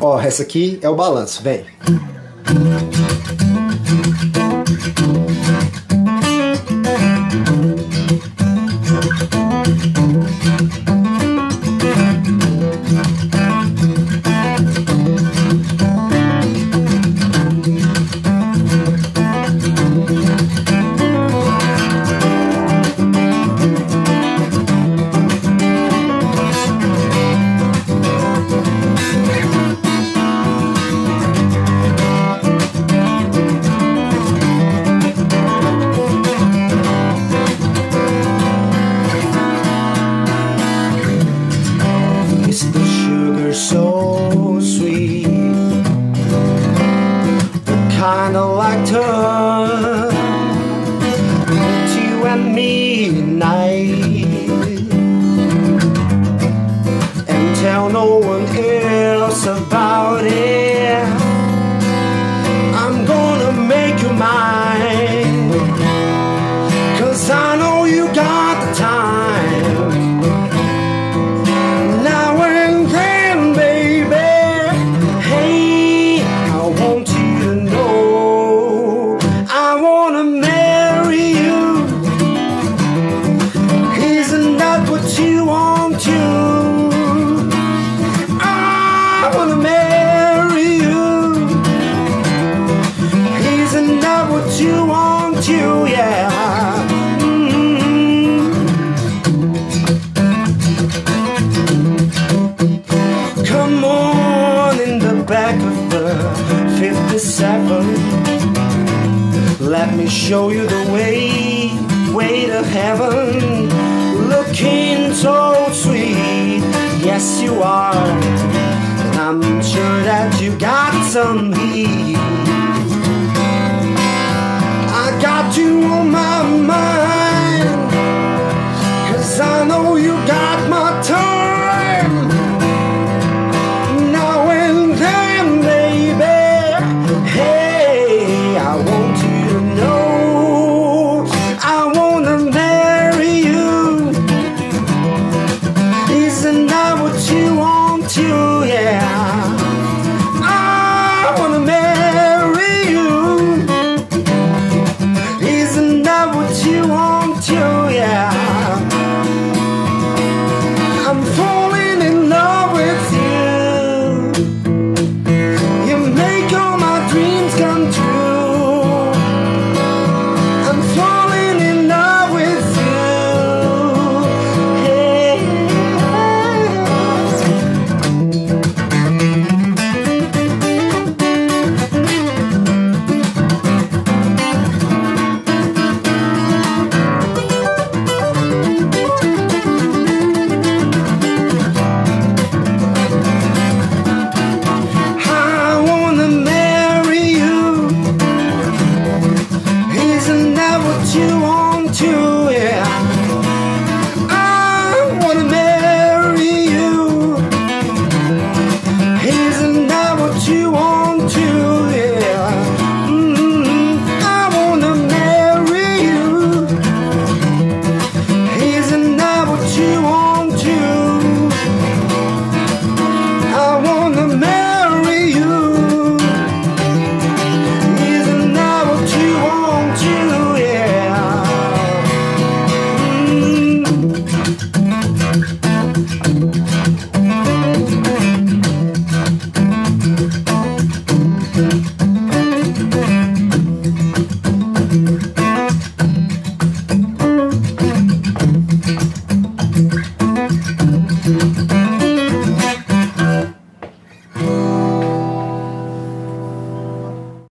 Ó, essa aqui é o balanço, vem. kinda liked her. Two and me tonight, And tell no one else about. marry you. Isn't that what you want to? I wanna marry you. Is that what you want? Yeah. Mm-hmm. Come on in the back of the 57 show you the way, way to heaven. Looking so sweet, yes you are. And I'm sure that you got some heat. I got you on my mind, cause I know you got you want.